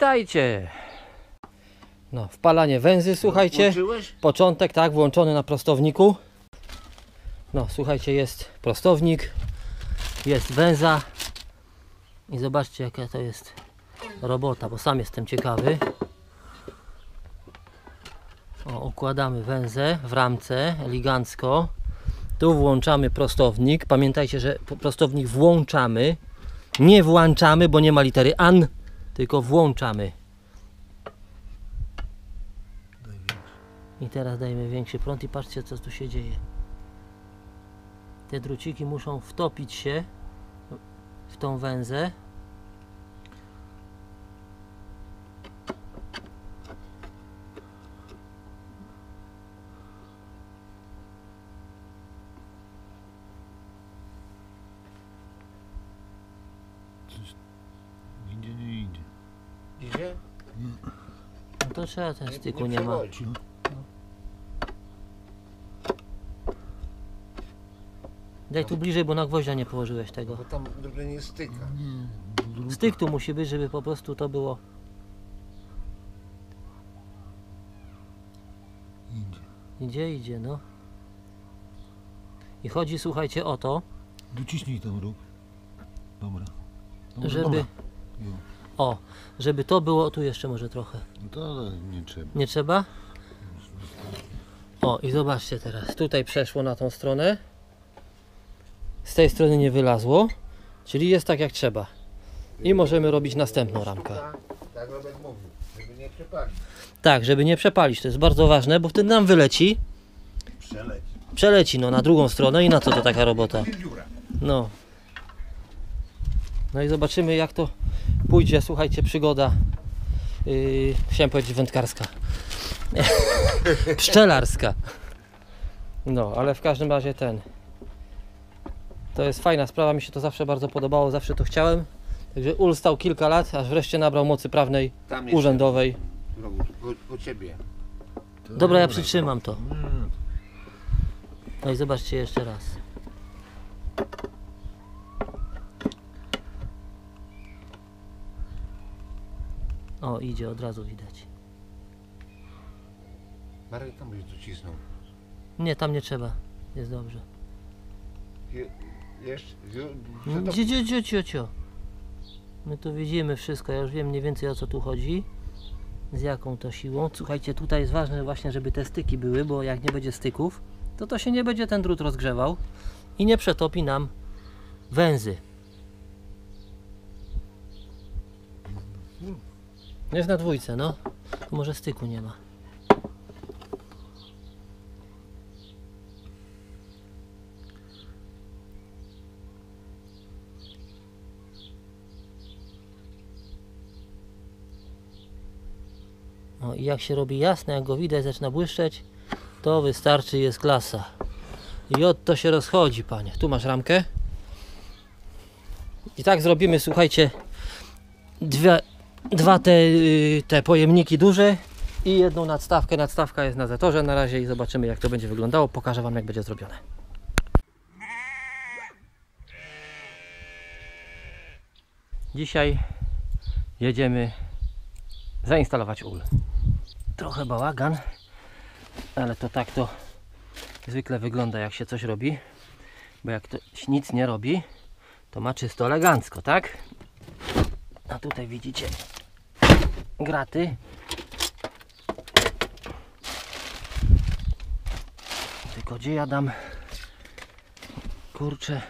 Witajcie! No, wpalanie węzy, słuchajcie. Włączyłeś? Początek, tak, włączony na prostowniku. No, słuchajcie, jest prostownik, jest węza. I zobaczcie, jaka to jest robota, bo sam jestem ciekawy. O, układamy węzę w ramce elegancko. Tu włączamy prostownik. Pamiętajcie, że prostownik włączamy. Nie włączamy, bo nie ma litery AN, tylko włączamy. I teraz dajemy większy prąd i patrzcie co tu się dzieje. Te druciki muszą wtopić się w tą węzę. Idzie, nie idzie. Idzie? No trzeba ten styku nie ma. przewodzi. Daj tu bliżej, bo na gwoździa nie położyłeś tego. Bo tam drugie nie styka. Styk tu musi być, żeby po prostu to było. Idzie. Idzie, idzie, no. I chodzi, słuchajcie, o to, Dociśnij tam róg. Dobra. Dobra, żeby. dobra. O, żeby to było. Tu jeszcze może trochę. No to nie trzeba. Nie trzeba? O, i zobaczcie teraz. Tutaj przeszło na tą stronę. Z tej strony nie wylazło. Czyli jest tak jak trzeba. I możemy robić następną ramkę. Tak, tak Robert mówił, żeby nie przepalić. Tak, żeby nie przepalić. To jest bardzo ważne, bo wtedy nam wyleci. Przeleć. Przeleci no na drugą stronę i na co to taka robota? Dziura. No. No i zobaczymy jak to pójdzie. Słuchajcie, przygoda. Yy, chciałem powiedzieć wędkarska. Pszczelarska. No, ale w każdym razie ten. To jest fajna sprawa, mi się to zawsze bardzo podobało, zawsze to chciałem. Także ul stał kilka lat, aż wreszcie nabrał mocy prawnej, Tam urzędowej. Robert, u, u ciebie. Dobra, ja przytrzymam to. No i zobaczcie jeszcze raz. O, idzie, od razu widać. Marek tam byś docisnął. Nie, tam nie trzeba. Jest dobrze. Je, jeszcze? Ju, Cio, cio, cio, cio, cio. My tu widzimy wszystko, ja już wiem mniej więcej o co tu chodzi. Z jaką to siłą. Słuchajcie, tutaj jest ważne właśnie, żeby te styki były, bo jak nie będzie styków, to to się nie będzie ten drut rozgrzewał i nie przetopi nam węzy. Jest na dwójce, no. Może styku nie ma. No i jak się robi jasne, jak go widać, zaczyna błyszczeć, to wystarczy, jest klasa. I od to się rozchodzi, panie. Tu masz ramkę. I tak zrobimy, słuchajcie, dwie, dwa te, y, te pojemniki duże i jedną nadstawkę. Nadstawka jest na zatorze na razie i zobaczymy jak to będzie wyglądało. Pokażę Wam jak będzie zrobione. Dzisiaj jedziemy zainstalować ul. Trochę bałagan, ale to tak to zwykle wygląda jak się coś robi. Bo jak ktoś nic nie robi, to ma czysto elegancko, tak? A tutaj widzicie graty. Tylko gdzie ja dam kurczę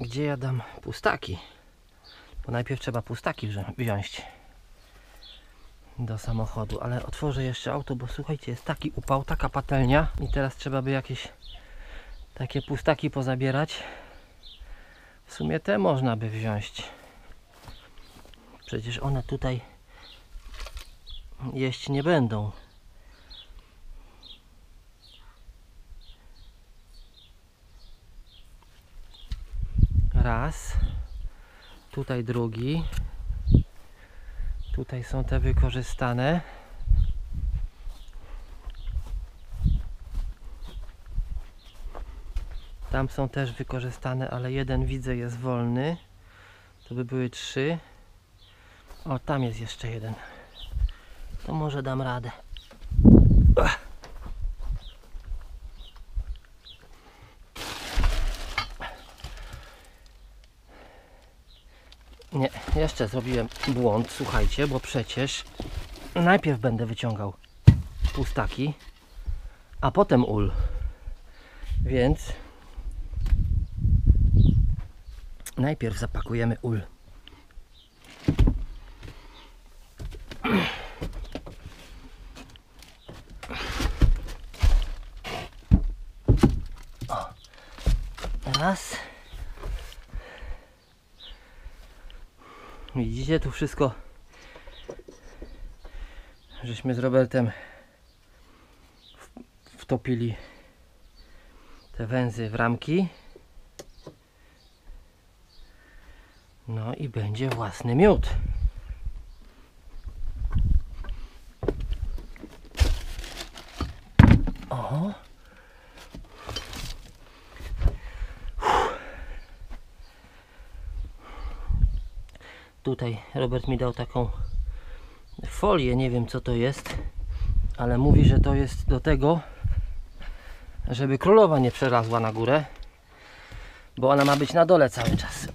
gdzie ja dam pustaki? Bo najpierw trzeba pustaki wzią- wziąć do samochodu, ale otworzę jeszcze auto, bo słuchajcie, jest taki upał, taka patelnia i teraz trzeba by jakieś takie pustaki pozabierać. W sumie te można by wziąć. Przecież one tutaj jeść nie będą. Raz. Tutaj drugi. Tutaj są te wykorzystane. Tam są też wykorzystane, ale jeden widzę jest wolny. To by były trzy. O, tam jest jeszcze jeden. To może dam radę. Nie, jeszcze zrobiłem błąd, słuchajcie, bo przecież najpierw będę wyciągał pustaki, a potem ul. Więc najpierw zapakujemy ul. O, Raz. Widzicie tu wszystko żeśmy z Robertem wtopili te węzy w ramki. No i będzie własny miód. O. Tutaj Robert mi dał taką folię, nie wiem co to jest, ale mówi, że to jest do tego, żeby królowa nie przelazła na górę, bo ona ma być na dole cały czas.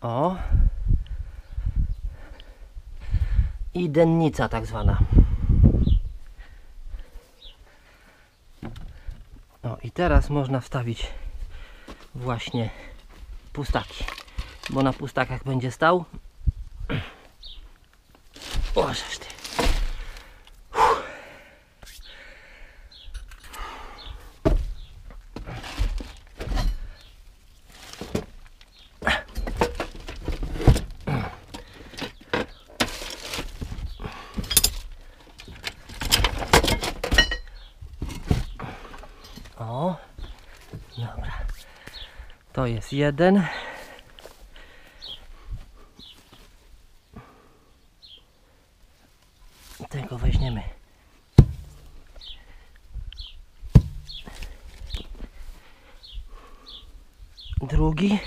O. I dennica tak zwana. I teraz można wstawić właśnie pustaki. Bo na pustakach będzie stał. O, ty. Uff. O, dobra. Jeden. Tego weźmiemy. Drugi.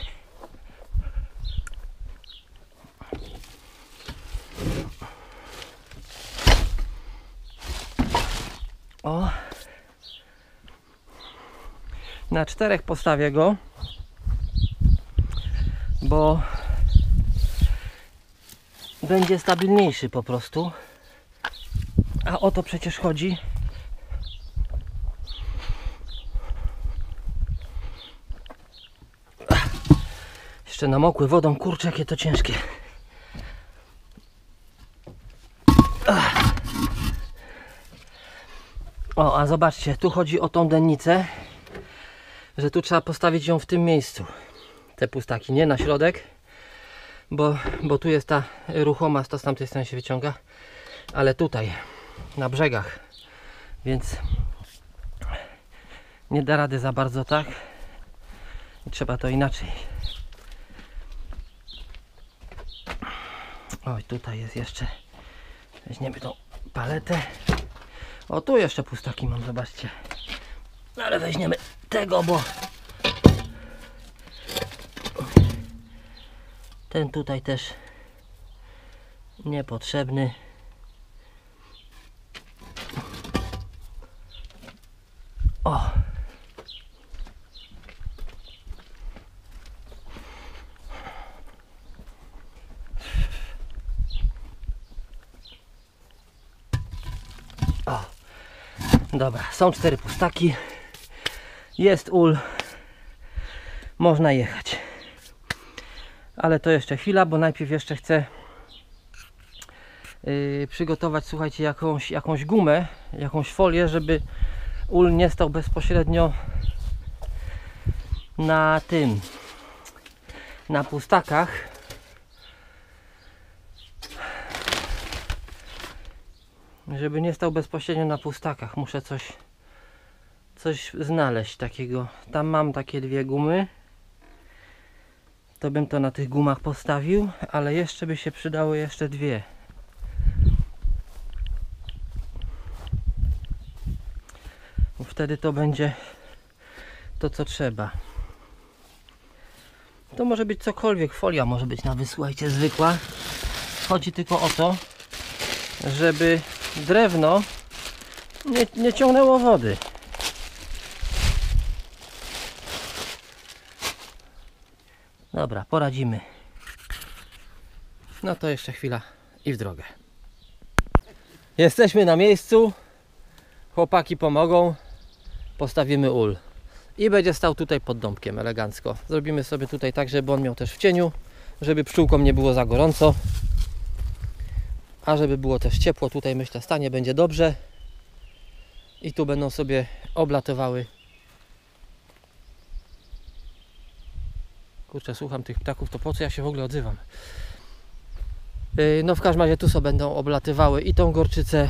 O. Na czterech postawię go, bo będzie stabilniejszy po prostu. A o to przecież chodzi. Jeszcze namokły wodą, kurczę, jakie to ciężkie. O, a zobaczcie, tu chodzi o tą dennicę, że tu trzeba postawić ją w tym miejscu. Te pustaki, nie na środek, bo, bo tu jest ta ruchoma, to z tamtej strony się wyciąga, ale tutaj, na brzegach, więc nie da rady za bardzo tak i trzeba to inaczej. Oj, tutaj jest jeszcze, weźmiemy tą paletę. O, tu jeszcze pustaki mam, zobaczcie. Ale weźmiemy tego, bo ten tutaj też niepotrzebny. O! O! Dobra, są cztery pustaki. Jest ul. Można jechać. Ale to jeszcze chwila, bo najpierw jeszcze chcę yy, przygotować, słuchajcie, jakąś, jakąś gumę, jakąś folię, żeby ul nie stał bezpośrednio na tym, na pustakach. Żeby nie stał bezpośrednio na pustakach, muszę coś coś znaleźć takiego. Tam mam takie dwie gumy. To bym to na tych gumach postawił, ale jeszcze by się przydały jeszcze dwie. wtedy to będzie to co trzeba. To może być cokolwiek, folia może być na wysłuchajcie zwykła. Chodzi tylko o to, żeby drewno nie, nie ciągnęło wody. Dobra, poradzimy. No to jeszcze chwila i w drogę. Jesteśmy na miejscu. Chłopaki pomogą. Postawimy ul. I będzie stał tutaj pod dąbkiem elegancko. Zrobimy sobie tutaj tak, żeby on miał też w cieniu, żeby pszczółkom nie było za gorąco. A żeby było też ciepło, tutaj myślę stanie będzie dobrze. I tu będą sobie oblatywały. Kurczę, słucham tych ptaków, to po co ja się w ogóle odzywam? Yy, No w każdym razie tu sobie będą oblatywały i tą gorczycę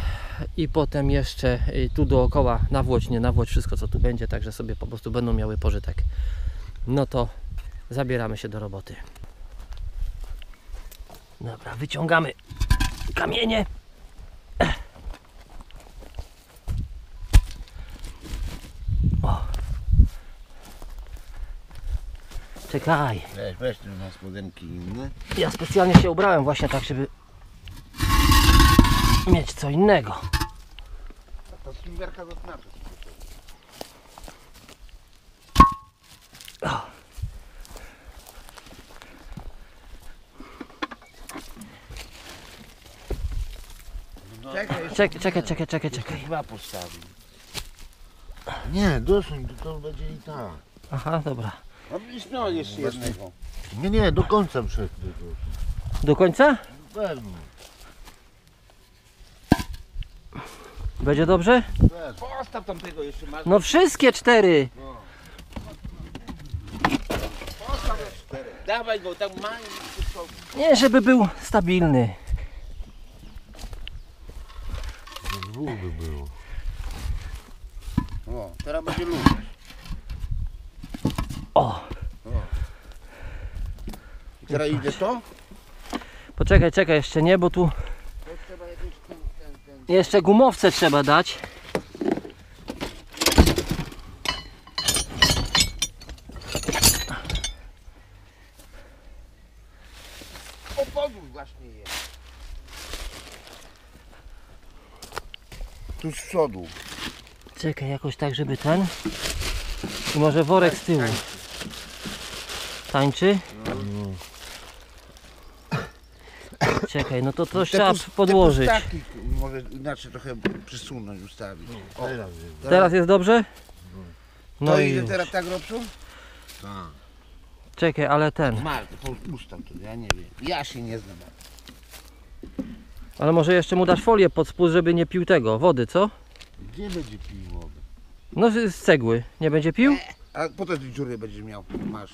i potem jeszcze yy, tu dookoła nawłoć, nie nawłoć wszystko co tu będzie, także sobie po prostu będą miały pożytek. No to zabieramy się do roboty. Dobra, wyciągamy kamienie. Czekaj. Weź, weź tu na spodenki inne. Ja specjalnie się ubrałem właśnie tak, żeby mieć co innego. To slimberka zaznaczy. Czekaj, Czekaj, czekaj, czekaj, czekaj, czekaj. dwa postawił. Nie, dosuń, to, to będzie i tak. Aha, dobra. No no jeszcze jednego. Nie, nie, do końca tego. Do końca? Pewnie. Będzie dobrze? Postaw tamtego jeszcze masz. No wszystkie cztery. Postaw jeszcze cztery. Dawaj go, tam ma Nie, żeby był stabilny. Dwóch by było. O, teraz będzie luz. O, teraz idzie to? poczekaj, czekaj, jeszcze nie, bo tu jeszcze gumowce trzeba dać. O, właśnie jest. Tu z przodu. Czekaj, jakoś tak, żeby ten. I może worek z tyłu. Tańczy? Czekaj, no to coś Te trzeba pus- te podłożyć. pustaki Może inaczej trochę przysunąć, ustawić. O, Teraz jest. Teraz jest dobrze? to No i idzie już. teraz tak, Robsu? Tak. Czekaj, ale ten. Ustaw to, ja nie wiem. Ja się nie znam. Ale może jeszcze mu dasz folię pod spód, żeby nie pił tego, wody, co? Gdzie będzie pił wodę? No z z cegły. Nie będzie pił? A potem te dziury będziesz miał. Masz.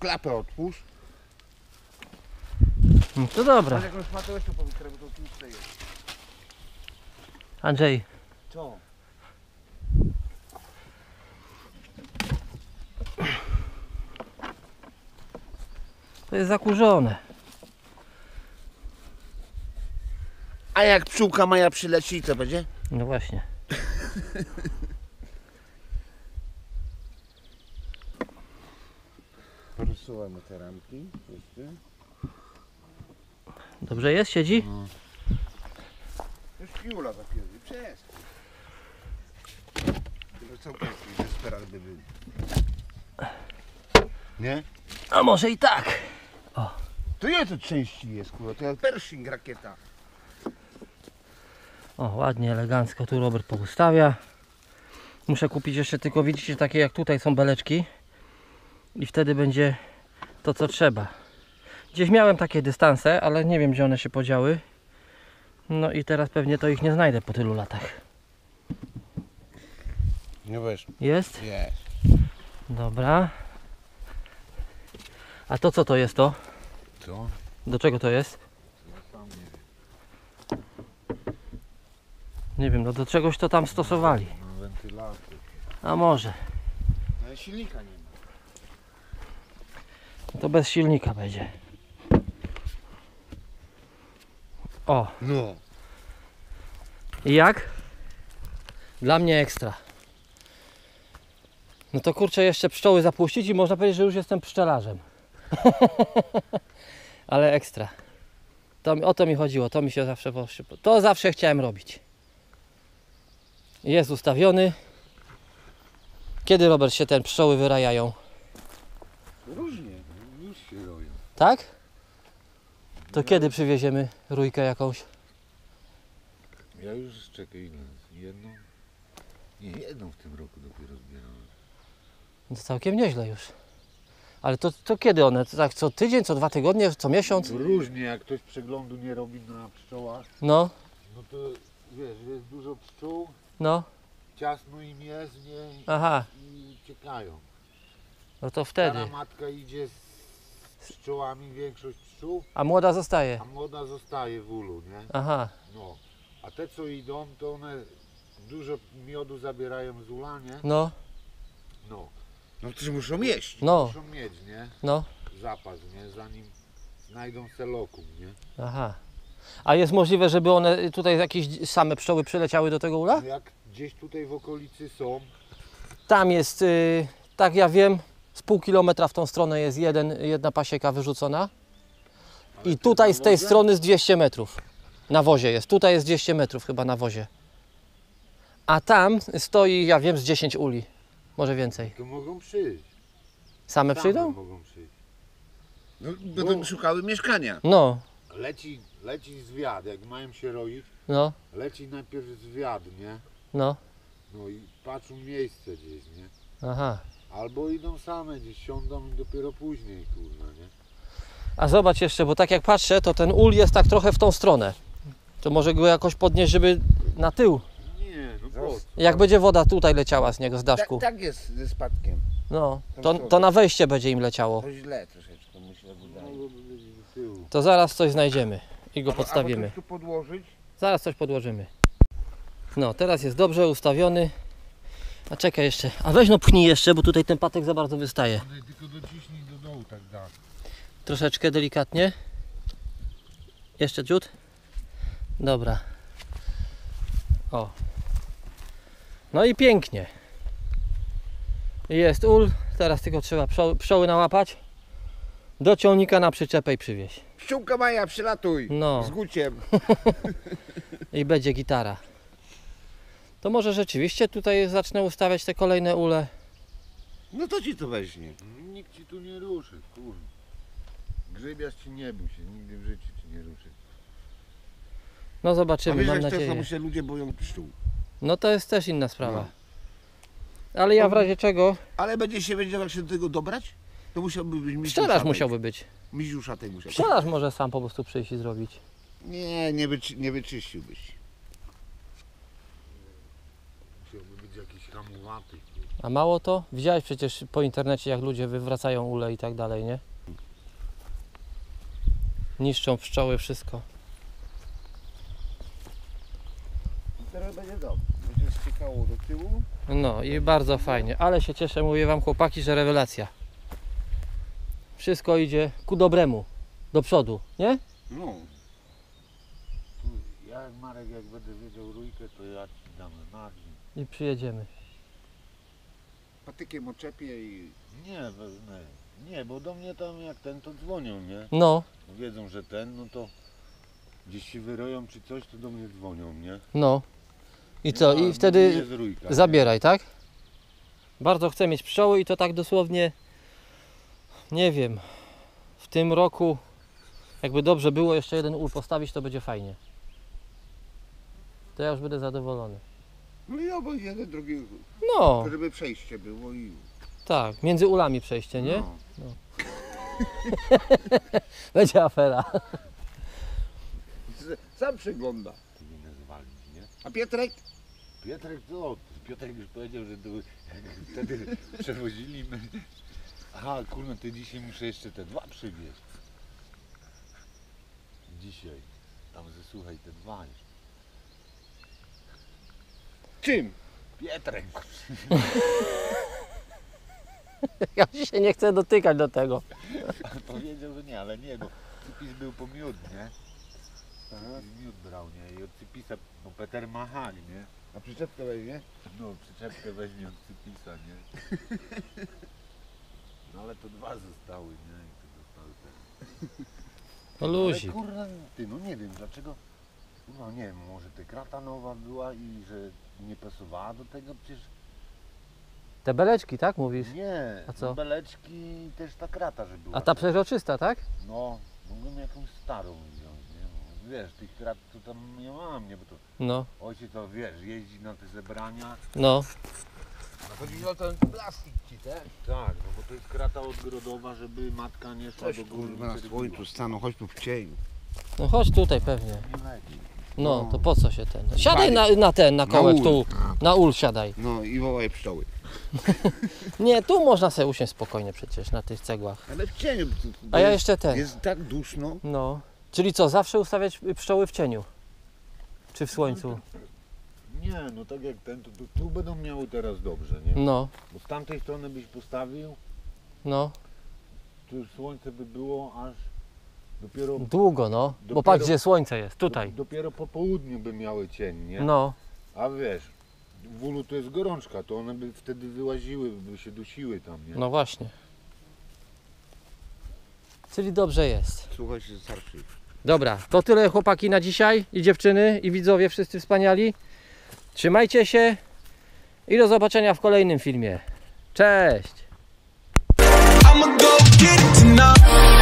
Klapę otwórz. No to dobra. Masz jakąś matę jeszcze powykrę, bo to tłuste jest. Andrzej, Co? to jest zakurzone. A jak pszczółka moja przyleci, co będzie? No właśnie. Porysuwamy te ramki. Wszyscy. Dobrze jest? Siedzi? Już piula zapierdzi. Przez. Tylko całkiem desperat by był. Nie? A może i tak. To ile to części jest, kurwa? To jak Pershing rakieta. O, ładnie, elegancko tu Robert poustawia. Muszę kupić jeszcze tylko, widzicie, takie jak tutaj są beleczki. I wtedy będzie to, co trzeba. Gdzieś miałem takie dystanse, ale nie wiem, gdzie one się podziały. No i teraz pewnie to ich nie znajdę po tylu latach. Nie wiesz. Jest? Jest. Dobra. A to co to jest to? Co? Do czego to jest? Nie wiem, no do czegoś to tam stosowali. Wentylator. A może. Ale silnika nie ma. No to bez silnika będzie. O, No. i jak? Dla mnie ekstra. No to kurczę, jeszcze pszczoły zapuścić i można powiedzieć, że już jestem pszczelarzem. Ale ekstra. To, o to mi chodziło, to mi się zawsze poszło. To zawsze chciałem robić. Jest ustawiony. Kiedy Robert się ten pszczoły wyrajają? Różnie, już się robią. Tak? To kiedy przywieziemy rójkę jakąś? Ja już czekaj? Jedną? Nie, jedną w tym roku dopiero zbierałem. No To całkiem nieźle już. Ale to, to kiedy one? To tak co tydzień, co dwa tygodnie, co miesiąc? Różnie, jak ktoś przeglądu nie robi na pszczołach, No, no to wiesz, jest dużo pszczół, no, ciasno im jest, nie? aha, I uciekają. no to wtedy. Stara matka idzie z pszczołami, większość A młoda zostaje. a młoda zostaje w ulu, nie? Aha, No. A te co idą, to one dużo miodu zabierają z ula, nie? no, No. No też muszą jeść. no, Muszą mieć, nie? no, Zapas, nie? Zanim znajdą selokum, nie? aha. A jest możliwe, żeby one tutaj jakieś same pszczoły przyleciały do tego ula? No jak gdzieś tutaj w okolicy są, Tam jest, y, tak ja wiem, z pół kilometra w tą stronę jest jeden, jedna pasieka wyrzucona. I tutaj z tej strony z 200 metrów. Na wozie jest. Tutaj jest 200 metrów chyba na wozie. A tam stoi, ja wiem, z 10 uli. Może więcej. To mogą przyjść. Same Same przyjdą? mogą przyjść. No, będą szukały mieszkania. No, Leci, leci zwiad, jak mają się roić, no, leci najpierw zwiad, nie? no. No i patrzą miejsce gdzieś, nie? Aha. Albo idą same, gdzieś siądą i dopiero później, kurwa, nie? A zobacz jeszcze, bo tak jak patrzę, to ten ul jest tak trochę w tą stronę. To może go jakoś podnieść, żeby na tył. Nie, no po co? Jak będzie woda tutaj leciała z niego, z Tak, daszku. tak jest ze spadkiem. No, to, to na wejście będzie im leciało. To źle troszeczkę. Mogłoby być do tyłu. To zaraz coś znajdziemy i go podstawimy. tu podłożyć. Zaraz coś podłożymy. No, teraz jest dobrze ustawiony. A czekaj jeszcze. A weź no pchnij jeszcze, bo tutaj ten patek za bardzo wystaje. Tylko dociśnij do dołu, tak da. Troszeczkę delikatnie. Jeszcze ciut. Dobra. O. No i pięknie. Jest ul. Teraz tylko trzeba pszczoły, pszczoły nałapać. Do ciągnika na przyczepę i przywieźć. Pszczółka Maja, przylatuj. No. Z guciem. I będzie gitara. To może rzeczywiście tutaj zacznę ustawiać te kolejne ule. No to ci to weźmie. Nikt ci tu nie ruszy, kurwa. Grzybiarz ci nie bój się, nigdy w życiu ci nie ruszy. No A zobaczymy, wiesz, mam jak nadzieję. czasem się ludzie boją pszczół. No to jest też inna sprawa. Ale ja w razie czego, Ale będzie się wiedział, jak się do tego dobrać? To musiałby być miś pszczelarz musiałby być. Miś uszatek musiał. Pszczelarz może sam po prostu przyjść i zrobić. Nie, nie, wyczy, nie wyczyściłbyś. Musiałby być jakiś hamowaty. A mało to? Widziałeś przecież po internecie jak ludzie wywracają ule i tak dalej, nie? Niszczą pszczoły, wszystko. Teraz będzie dobrze. Będzie ściekało do tyłu. No i bardzo fajnie, ale się cieszę, mówię wam chłopaki, że rewelacja. Wszystko idzie ku dobremu, do przodu, nie? No. Tu, ja Marek, jak będę wiedział rójkę, to ja ci dam znać. I przyjedziemy. Patykiem oczepię i... Nie, wezmę. Nie, bo do mnie tam jak ten, to dzwonią, nie? No, Wiedzą, że ten, no to gdzieś się wyroją czy coś, to do mnie dzwonią, nie? no. I co? I wtedy jest rójka, nie? zabieraj, tak? Bardzo chcę mieć pszczoły i to tak dosłownie, nie wiem, w tym roku, jakby dobrze było jeszcze jeden ul postawić, to będzie fajnie. To ja już będę zadowolony. No i obok jeden, drugi... No, Żeby przejście było i... tak, między ulami przejście, nie? No. Będzie afera. Sam przygląda. Ty mnie zwalić, nie? A Pietrek? Piotrek co? Piotrek już powiedział, że tu, wtedy przewozili my. Aha, kurno, ty dzisiaj muszę jeszcze te dwa przywieźć. Dzisiaj. Tam zesłuchaj te dwa jeszcze. Czym? Pietrek! Ja się nie chcę dotykać do tego. Powiedział, że nie, ale nie, bo Cypis był po miód, nie? Cypis miód brał, nie? I od Cypisa, no Peter Machali, nie? A przyczepkę weźmie? No, przyczepkę weźmie od cypisa, nie? No ale to dwa zostały, nie? I to zostały te. No Ale luzik. kurwa, ty, no nie wiem dlaczego. Kurwa, nie wiem, może te krata nowa była i że nie pasowała do tego, przecież Te beleczki, tak mówisz? nie. A co? no Beleczki też ta krata, że była. A ta przeźroczysta, tak? No, mogłem jakąś starą wziąć, nie? Wiesz, tych krat to tam nie mam, nie? Bo to No, ojciec to wiesz, jeździ na te zebrania. no. Chodzi o ten plastik ci, tak? Tak, no bo to jest krata odgrodowa, żeby matka nie szła do góry. kurwa na słońcu staną, chodź tu w cieniu. No chodź tutaj pewnie. Nie leci. No, No. to po co się ten? Siadaj na, na ten, na kołek ul. tu. Na ul siadaj. No i wołaj pszczoły. Nie, tu można sobie usiąść spokojnie przecież na tych cegłach. Ale w cieniu. A ja jest- jeszcze ten. Jest tak duszno. No. Czyli co, zawsze ustawiać pszczoły w cieniu? Czy w słońcu? Nie, no tak jak ten, to, to tu będą miały teraz dobrze, nie? No, Bo z tamtej strony byś postawił, no. tu już słońce by było aż dopiero, Długo, no. Bo Dopiero- patrz, gdzie słońce jest. Tutaj. dopiero po południu by miały cień, nie? No. A wiesz, w ulu to jest gorączka, to one by wtedy wyłaziły, by się dusiły tam, nie? No właśnie. Czyli dobrze jest. Słuchaj się starszy. Dobra, to tyle chłopaki na dzisiaj i dziewczyny i widzowie wszyscy wspaniali. Trzymajcie się i do zobaczenia w kolejnym filmie. Cześć! I'ma go get it tonight.